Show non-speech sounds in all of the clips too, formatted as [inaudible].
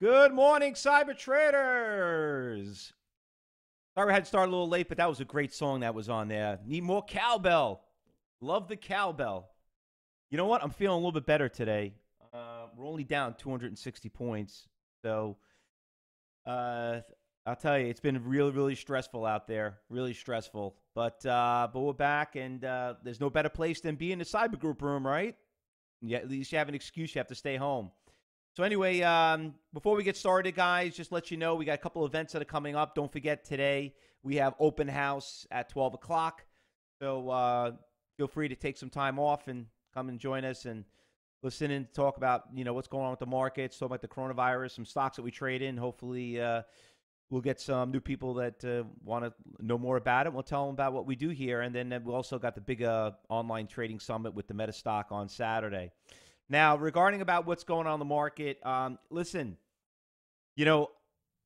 Good morning, cyber traders. Sorry I had to start a little late, but that was a great song that was on there. Need more cowbell. Love the cowbell. You know what? I'm feeling a little bit better today. Uh, we're only down 260 points, so uh, I'll tell you, it's been really, really stressful out there. Really stressful. But uh, but we're back, and uh, there's no better place than being in the cyber group room, right? Yeah, at least you have an excuse. You have to stay home. So anyway, um, before we get started, guys, just let you know we got a couple events that are coming up. Don't forget today we have open house at 12 o'clock. So uh, feel free to take some time off and come and join us and listen and talk about you know what's going on with the markets, talk about the coronavirus, some stocks that we trade in. Hopefully, uh, we'll get some new people that uh, want to know more about it. We'll tell them about what we do here, and then we also got the big uh, online trading summit with the MetaStock on Saturday. Now, regarding about what's going on in the market, um, listen, you know,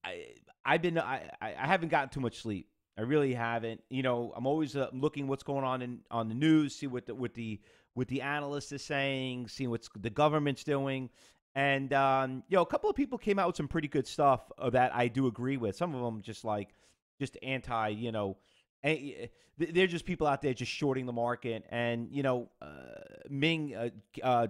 I I've been I I haven't gotten too much sleep. I really haven't. You know, I'm always uh, looking what's going on in on the news, see what the what the what the analysts are saying, see what the government's doing. And um, you know, a couple of people came out with some pretty good stuff that I do agree with. Some of them just like just anti, you know, eh, they're just people out there just shorting the market. And you know, uh, Ming uh, uh,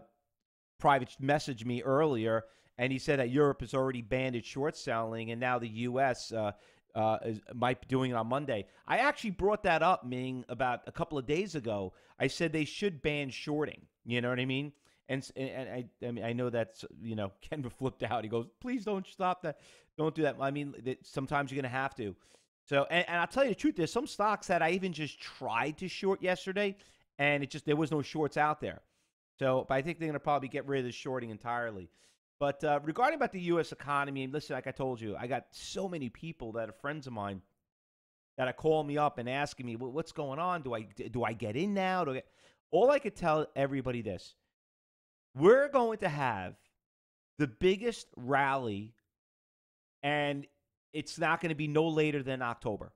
private messaged me earlier, and he said that Europe has already banned short selling, and now the U.S. Uh, uh, is, might be doing it on Monday. I actually brought that up, Ming, about a couple of days ago. I said they should ban shorting. You know what I mean? And, and I, I mean, I know that's you know [laughs] Ken flipped out. He goes, "Please don't stop that. Don't do that." I mean, that sometimes you're gonna have to. So, and, and I'll tell you the truth. There's some stocks that I even just tried to short yesterday, and it just there was no shorts out there. So, but I think they're going to probably get rid of the shorting entirely. But uh, regarding about the U.S. economy, listen, like I told you, I got so many people that are friends of mine that are calling me up and asking me, well, "What's going on? Do I do I get in now?" I. All I could tell everybody this: we're going to have the biggest rally, and it's not going to be no later than October.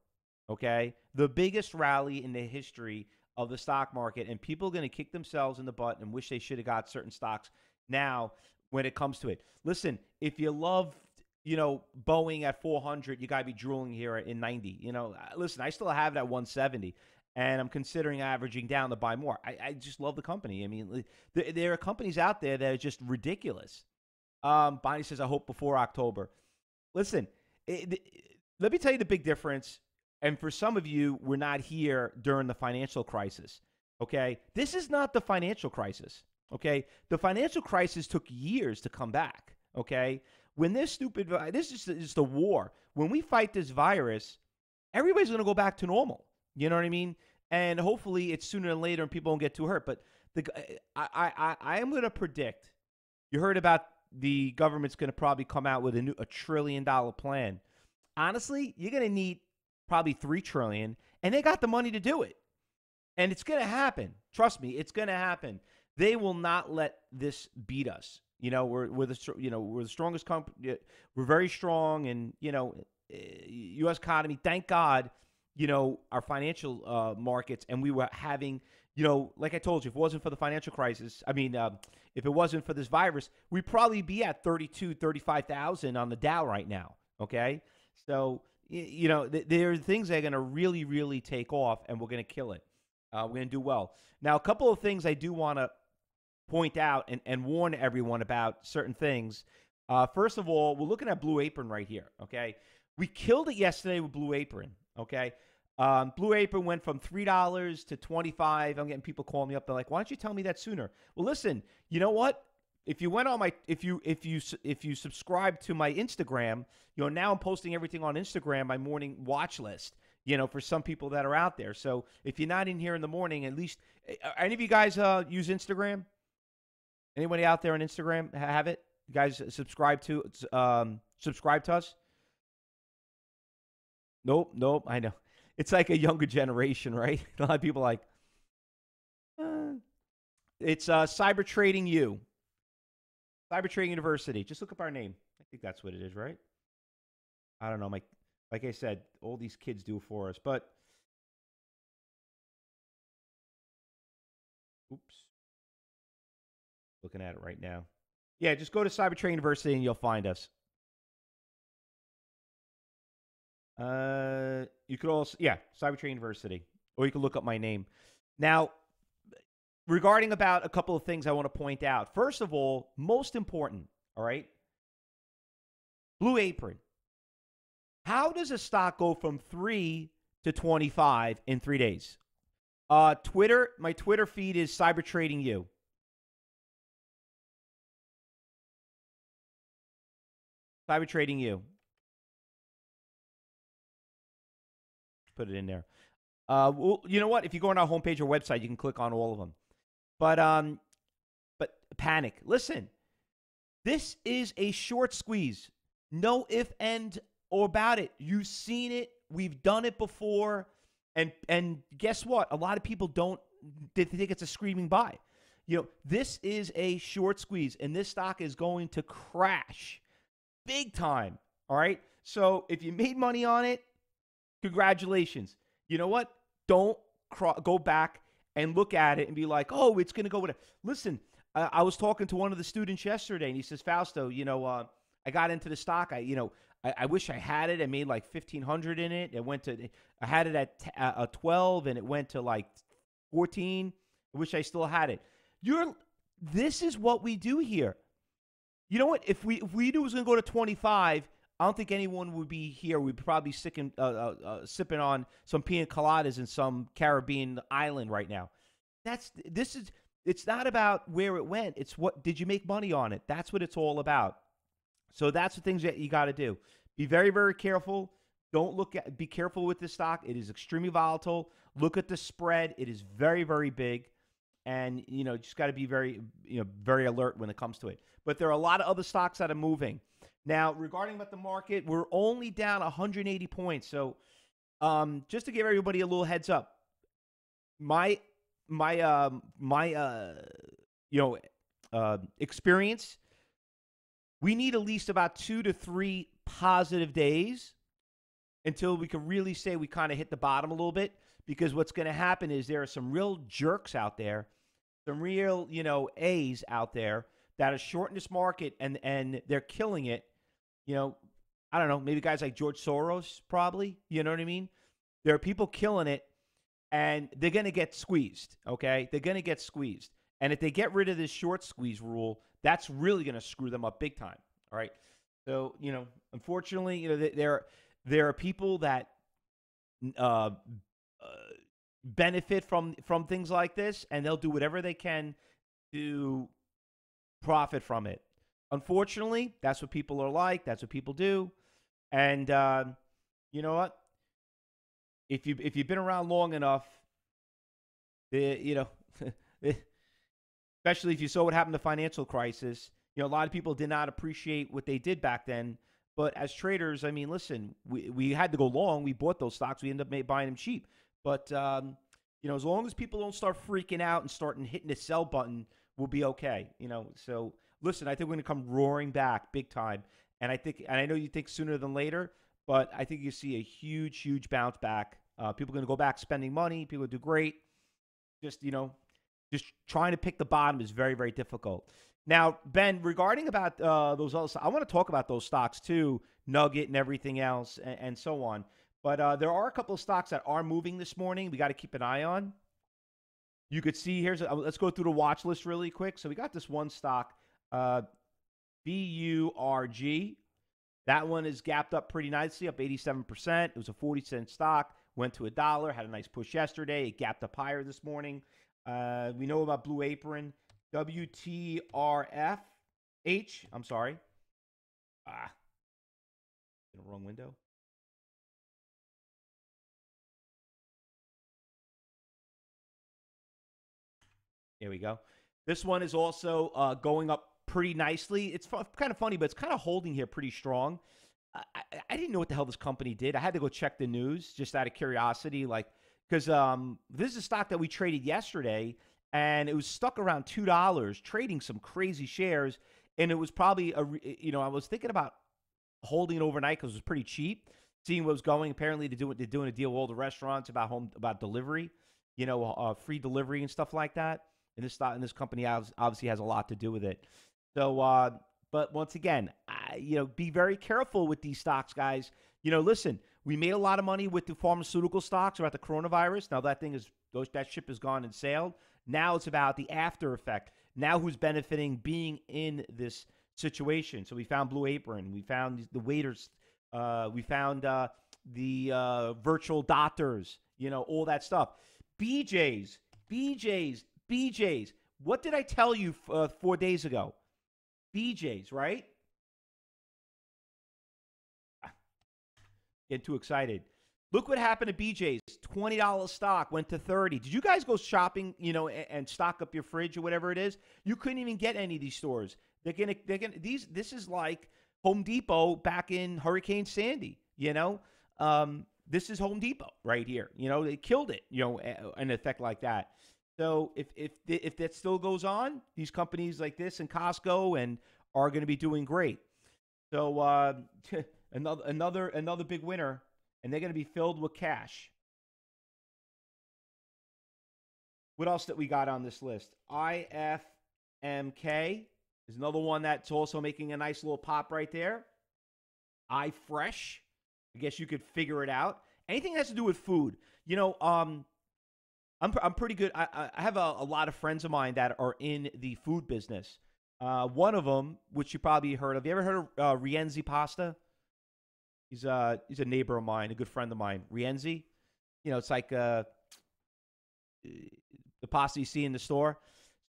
Okay, the biggest rally in the history of the stock market, and people are going to kick themselves in the butt and wish they should have got certain stocks now when it comes to it. Listen, if you love you know, Boeing at 400, you got to be drooling here in 90. You know, uh, listen, I still have that 170, and I'm considering averaging down to buy more. I, I just love the company. I mean, there, there, are companies out there that are just ridiculous. Um, Bonnie says, I hope before October. Listen, it, it, let me tell you the big difference and for some of you, we're not here during the financial crisis. Okay. This is not the financial crisis. Okay. The financial crisis took years to come back. Okay. When this stupid, this is just the war. When we fight this virus, everybody's going to go back to normal. You know what I mean? And hopefully it's sooner than later and people don't get too hurt. But the, I, I, I am going to predict, you heard about the government's going to probably come out with a new, a trillion dollar plan. Honestly, you're going to need probably 3 trillion and they got the money to do it. And it's going to happen. Trust me, it's going to happen. They will not let this beat us. You know, we're we're the you know, we're the strongest company. We're very strong and, you know, US eh, economy, thank God, you know, our financial uh, markets and we were having you know, like I told you, if it wasn't for the financial crisis, I mean, uh, if it wasn't for this virus, we'd probably be at 32, 35,000 on the Dow right now. Okay. So you know, th- there are things that are going to really, really take off, and we're going to kill it. Uh, we're going to do well. Now, a couple of things I do want to point out and, and warn everyone about certain things. Uh, first of all, we're looking at Blue Apron right here. Okay, we killed it yesterday with Blue Apron. Okay, um, Blue Apron went from three dollars to twenty five. I'm getting people calling me up. They're like, "Why don't you tell me that sooner?" Well, listen, you know what? If you went on my if you if you if you subscribe to my Instagram, you know now I'm posting everything on Instagram, my morning watch list. You know, for some people that are out there. So if you're not in here in the morning, at least any of you guys uh, use Instagram? Anybody out there on Instagram have it? You guys subscribe to um, subscribe to us? Nope, nope. I know [laughs] it's like a younger generation, right? [laughs] A lot of people like. Uh, it's uh, Cyber Trading U. Cyber Trading University. Just look up our name. I think that's what it is, right? I don't know. My, like I said, all these kids do for us. But, oops, looking at it right now. Yeah, just go to Cyber Trading University and you'll find us. Uh, you could also yeah, Cyber Trading University, or you can look up my name. Now, regarding about a couple of things I want to point out. First of all, most important, all right, Blue Apron. How does a stock go from three to 25 in three days? Uh, Twitter, my Twitter feed is Cyber Trading U. Cyber Trading U. Put it in there. Uh, well, you know what? If you go on our homepage or website, you can click on all of them. But um, but panic. Listen, this is a short squeeze. No if and or about it. You've seen it. We've done it before. And and guess what? A lot of people don't they think it's a screaming buy. You know, this is a short squeeze, and this stock is going to crash big time. All right. So if you made money on it, congratulations. You know what? Don't cro- go back and look at it and be like, oh, it's going to go with it. Listen, I-, I was talking to one of the students yesterday, and he says, Fausto, you know, uh, I got into the stock. I, you know, I, I, wish I had it. I made like fifteen hundred in it. It went to, I had it at t- uh, twelve, and it went to like fourteen. I wish I still had it. You're. This is what we do here. You know what? If we if we knew it was going to go to twenty five, I don't think anyone would be here. We'd probably sipping uh, uh, uh, sipping on some pina coladas in some Caribbean island right now. That's this is. It's not about where it went. It's what did you make money on it? That's what it's all about. So that's the things that you got to do. Be very, very careful. Don't look at, be careful with this stock. It is extremely volatile. Look at the spread. It is very, very big. And, you know, just got to be very, you know, very alert when it comes to it. But there are a lot of other stocks that are moving. Now, regarding about the market, we're only down 180 points. So, um, just to give everybody a little heads up, my, my, um, my, uh, you know, uh, experience we need at least about two to three positive days until we can really say we kind of hit the bottom a little bit. Because what's going to happen is there are some real jerks out there, some real, you know, A's out there that are shorting this market and and they're killing it. You know, I don't know, maybe guys like George Soros, probably. You know what I mean? There are people killing it, and they're going to get squeezed. Okay, they're going to get squeezed. And if they get rid of this short squeeze rule, that's really going to screw them up big time. All right. So you know, unfortunately, you know there there are people that uh, uh, benefit from from things like this, and they'll do whatever they can to profit from it. Unfortunately, that's what people are like. That's what people do, and uh, you know what? If you if you've been around long enough, the, you know. [laughs] especially if you saw what happened to financial crisis. You know, a lot of people did not appreciate what they did back then. But as traders, I mean, listen, we, we had to go long. We bought those stocks. We ended up buying them cheap. But, um, you know, as long as people don't start freaking out and starting hitting the sell button, we'll be okay. You know, so listen, I think we're going to come roaring back big time. And I think, and I know you think sooner than later, but I think you see a huge, huge bounce back. Uh, people are going to go back spending money. People do great. Just, you know, just trying to pick the bottom is very, very difficult. Now, Ben, regarding about uh, those other, I want to talk about those stocks too, Nugget and everything else, and, and so on. But uh, there are a couple of stocks that are moving this morning. We got to keep an eye on. You could see here's a, let's go through the watch list really quick. So we got this one stock, uh, BURG. That one is gapped up pretty nicely, up 87%. It was a 40 cent stock, went to a dollar, had a nice push yesterday. It gapped up higher this morning. Uh, we know about Blue Apron, WTRF, H. I'm sorry. Ah, in the wrong window. There we go. This one is also uh, going up pretty nicely. It's f- kind of funny, but it's kind of holding here pretty strong. I, I, didn't know what the hell this company did. I had to go check the news just out of curiosity. Like, because um, this is a stock that we traded yesterday, and it was stuck around two dollars, trading some crazy shares. And it was probably a, you know, I was thinking about holding it overnight because it was pretty cheap. Seeing what was going, apparently they do they're doing a deal with all the restaurants about home about delivery, you know, uh, free delivery and stuff like that. And this stock and this company obviously has a lot to do with it. So, uh, but once again, I, you know, be very careful with these stocks, guys. You know, listen, We made a lot of money with the pharmaceutical stocks about the coronavirus. Now that thing is those that ship has gone and sailed. Now it's about the after effect. Now who's benefiting being in this situation? So we found Blue Apron. We found the waiters. Uh, we found uh, the uh, virtual doctors. You know all that stuff. BJ's, BJ's, BJ's. What did I tell you uh, four days ago? BJ's, right? Get too excited. Look what happened to BJ's. Twenty dollars stock went to thirty. Did you guys go shopping, you know, and, and, stock up your fridge or whatever it is? You couldn't even get any of these stores. They're gonna, they're gonna. These, this is like Home Depot back in Hurricane Sandy. You know, um, this is Home Depot right here. You know, they killed it. You know, an effect like that. So if if if that still goes on, these companies like this and Costco and are going to be doing great. So uh, [laughs] another another another big winner, and they're going to be filled with cash. What else that we got on this list? IFMK is another one that's also making a nice little pop right there. iFresh, I guess you could figure it out. Anything that has to do with food, you know. Um, I'm I'm pretty good. I I have a, a lot of friends of mine that are in the food business. Uh, one of them, which you probably heard of. You ever heard of uh, Rienzi Pasta? He's uh he's a neighbor of mine, a good friend of mine. Rienzi, you know, it's like uh the pasta you see in the store.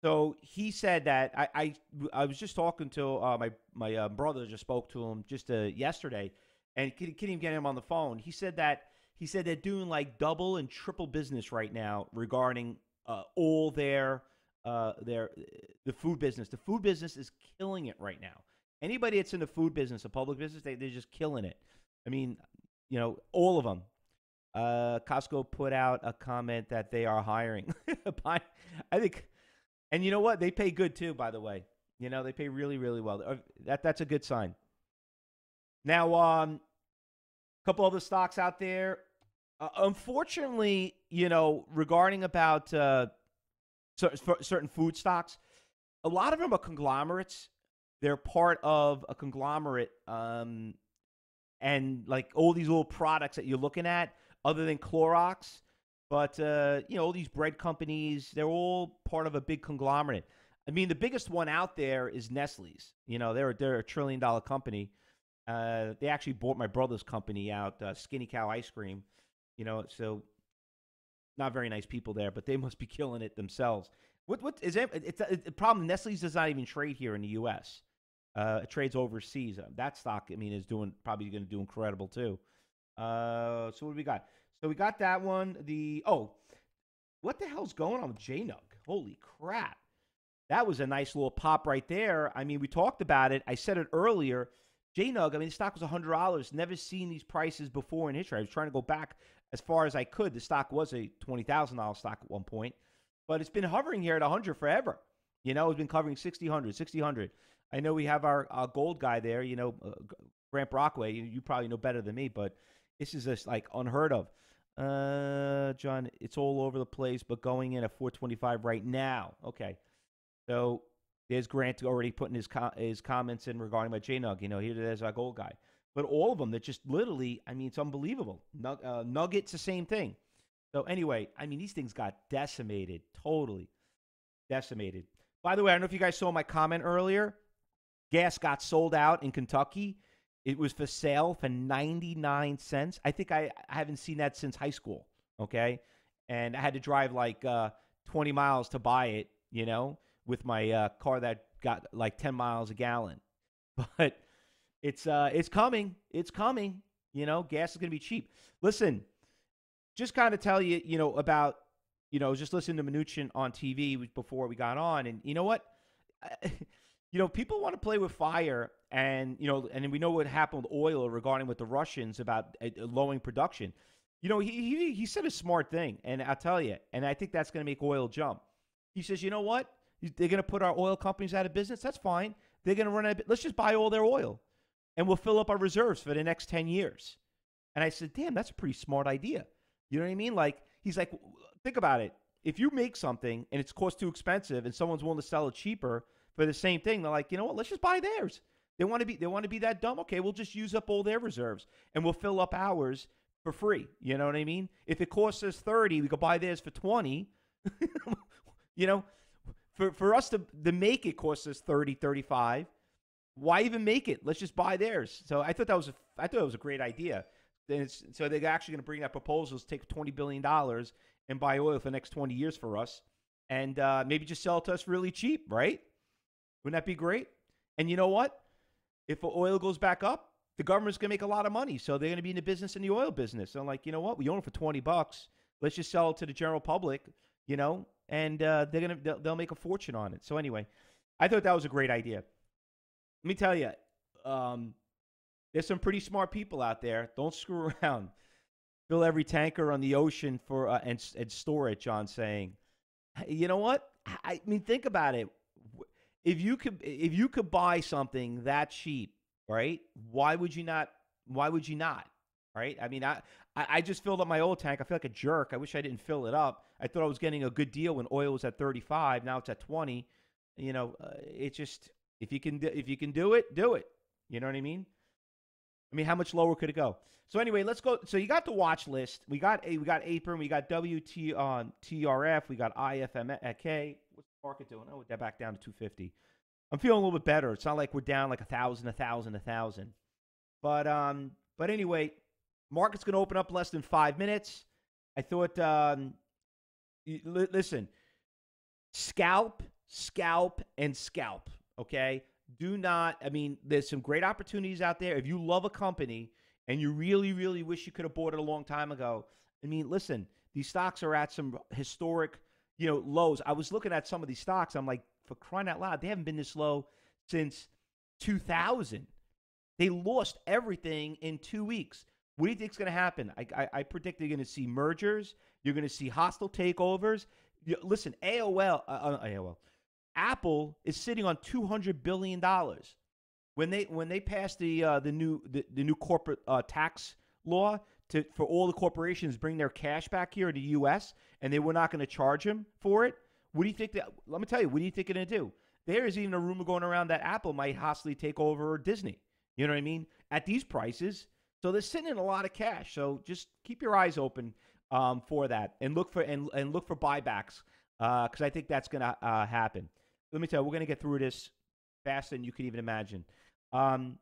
So he said that I I, I was just talking to uh, my my uh, brother just spoke to him just uh, yesterday, and couldn't even get him on the phone. He said that he said they're doing like double and triple business right now regarding uh, all their uh, their the food business. The food business is killing it right now. Anybody that's in the food business, a public business, they they're just killing it. I mean, you know, all of them. Uh, Costco put out a comment that they are hiring. [laughs] I think, and you know what? They pay good too. By the way, you know they pay really, really well. That that's a good sign. Now, um, couple other stocks out there. Uh, unfortunately, you know, regarding about uh, certain food stocks, a lot of them are conglomerates. They're part of a conglomerate, um, and like all these little products that you're looking at, other than Clorox, but uh, you know, all these bread companies, they're all part of a big conglomerate. I mean, the biggest one out there is Nestle's. You know, they're they're a trillion dollar company. Uh, they actually bought my brother's company out, uh, Skinny Cow Ice Cream. You know, so not very nice people there, but they [laughs] must be killing it themselves. What what is it? It's a, it's a problem. Nestle's does not even trade here in the U.S. Uh, it trades overseas. Uh, that stock, I mean, is doing probably going to do incredible too. Uh, so what do we got? So we got that one. The oh, what the hell's going on with JNUG? Holy crap! That was a nice little pop right there. I mean, we talked about it. I said it earlier. JNUG, I mean, the stock was $100. Never seen these prices before in history. I was trying to go back as far as I could. The stock was a $20,000 stock at one point, but it's been hovering here at 100 forever. You know, it's been covering 60, 100, 60, 100. I know we have our, our gold guy there, you know, uh, Grant Brockway. You, you, probably know better than me, but this is just like unheard of. Uh, John, it's all over the place, but going in at 425 right now. Okay. So there's Grant already putting his his comments in regarding my JNUG. You know, here there's our gold guy. But all of them, that just literally, I mean, it's unbelievable. Nug- uh, Nuggets, the same thing. So anyway, I mean, these things got decimated, totally decimated. By the way, I don't know if you guys saw my comment earlier. Gas got sold out in Kentucky. It was for sale for 99 cents. I think I, I haven't seen that since high school. Okay. And I had to drive like uh, 20 miles to buy it, you know? With my uh, car that got like 10 miles a gallon. [laughs] But it's uh, it's coming. It's coming. You know, gas is going to be cheap. Listen, just kind of tell you, you know, about, you know, just listening to Mnuchin on TV before we got on. And you know what? [laughs] you know, people want to play with fire, and you know, and we know what happened with oil regarding with the Russians about uh, lowering production. You know, he, he he said a smart thing, and I'll tell you, and I think that's going to make oil jump. He says, you know what? They're going to put our oil companies out of business. That's fine. They're going to run out. Of, let's just buy all their oil, and we'll fill up our reserves for the next ten years. And I said, damn, that's a pretty smart idea. You know what I mean? Like he's like, think about it. If you make something and it's cost too expensive, and someone's willing to sell it cheaper for the same thing, they're like, you know what? Let's just buy theirs. They want to be they want to be that dumb. Okay, we'll just use up all their reserves and we'll fill up ours for free. You know what I mean? If it costs us 30, we could buy theirs for 20. [laughs] you know, for, for us to, to make it costs us 30, 35. Why even make it? Let's just buy theirs. So I thought that was a, I thought it was a great idea. and so they're actually going to bring that proposals, take $20 billion and buy oil for the next 20 years for us and uh, maybe just sell it to us really cheap, right? Wouldn't that be great? And you know what? If oil goes back up, the government's going to make a lot of money. So they're going to be in the business in the oil business. So I'm like, you know what? We own it for 20 bucks. Let's just sell it to the general public, you know, and uh, they're to, they'll, they'll, make a fortune on it. So anyway, I thought that was a great idea. Let me tell you, um, there's some pretty smart people out there. Don't screw [laughs] around. Fill every tanker on the ocean for uh, and, and store it, John saying. You know what? I mean, think about it. If you could, if you could buy something that cheap, right? Why would you not? Why would you not? Right? I mean, I, I just filled up my oil tank. I feel like a jerk. I wish I didn't fill it up. I thought I was getting a good deal when oil was at 35. Now it's at 20. You know, uh, it just if you can if you can do it, do it. You know what I mean? I mean, how much lower could it go? So anyway, let's go. So you got the watch list. We got a we got Apron. We got WT on TRF. We got IFMK. What's the market doing? Oh, they're back down to 250. I'm feeling a little bit better. It's not like we're down like a thousand, a thousand, a thousand. But um, but anyway, market's going to open up less than five minutes. I thought, um, listen, scalp, scalp, and scalp. Okay, do not. I mean, there's some great opportunities out there. If you love a company and you really, really wish you could have bought it a long time ago, I mean, listen, these stocks are at some historic, you know, lows. I was looking at some of these stocks. I'm like, for crying out loud, they haven't been this low since 2000. They lost everything in two weeks. What do you think is going to happen? I, I, I, predict you're going to see mergers. You're going to see hostile takeovers. You, listen, AOL, uh, uh AOL, Apple is sitting on 200 billion dollars. When they when they passed the uh, the new the, the new corporate uh, tax law to for all the corporations bring their cash back here to the U.S. and they were not going to charge them for it. What do you think that? Let me tell you. What do you think going to do? There is even a rumor going around that Apple might hostily take over Disney. You know what I mean? At these prices, so they're sitting in a lot of cash. So just keep your eyes open um, for that and look for and, and look for buybacks because uh, I think that's going to uh, happen let me tell you, we're going to get through this faster than you could even imagine. Um,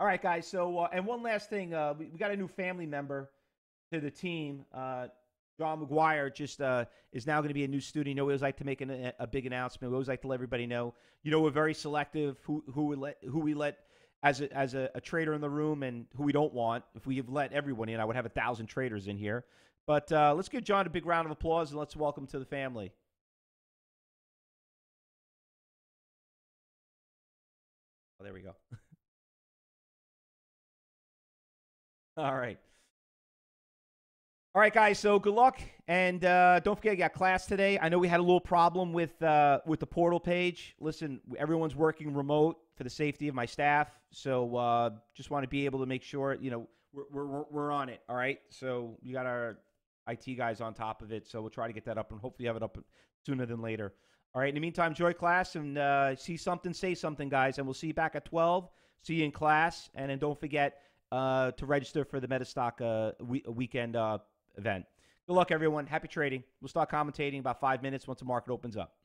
all right, guys. So, uh, and one last thing, uh, we, we, got a new family member to the team. Uh, John McGuire just uh, is now going to be a new student. You know, we always like to make an, a big announcement. We always like to let everybody know. You know, we're very selective who who we let who we let as a, as a, a trader in the room and who we don't want. If we have let everyone in, I would have a thousand traders in here. But uh, let's give John a big round of applause and let's welcome to the family. Oh, there we go. [laughs] All right. All right, guys. So good luck, and uh, don't forget, you got class today. I know we had a little problem with uh, with the portal page. Listen, everyone's working remote for the safety of my staff, so uh, just want to be able to make sure you know we're, we're we're on it. All right. So we got our IT guys on top of it, so we'll try to get that up and hopefully have it up sooner than later. All right. In the meantime, enjoy class and uh, see something, say something, guys. And we'll see you back at 12. See you in class. And then don't forget uh, to register for the MetaStock uh, we- weekend uh, event. Good luck, everyone. Happy trading. We'll start commentating about five minutes once the market opens up.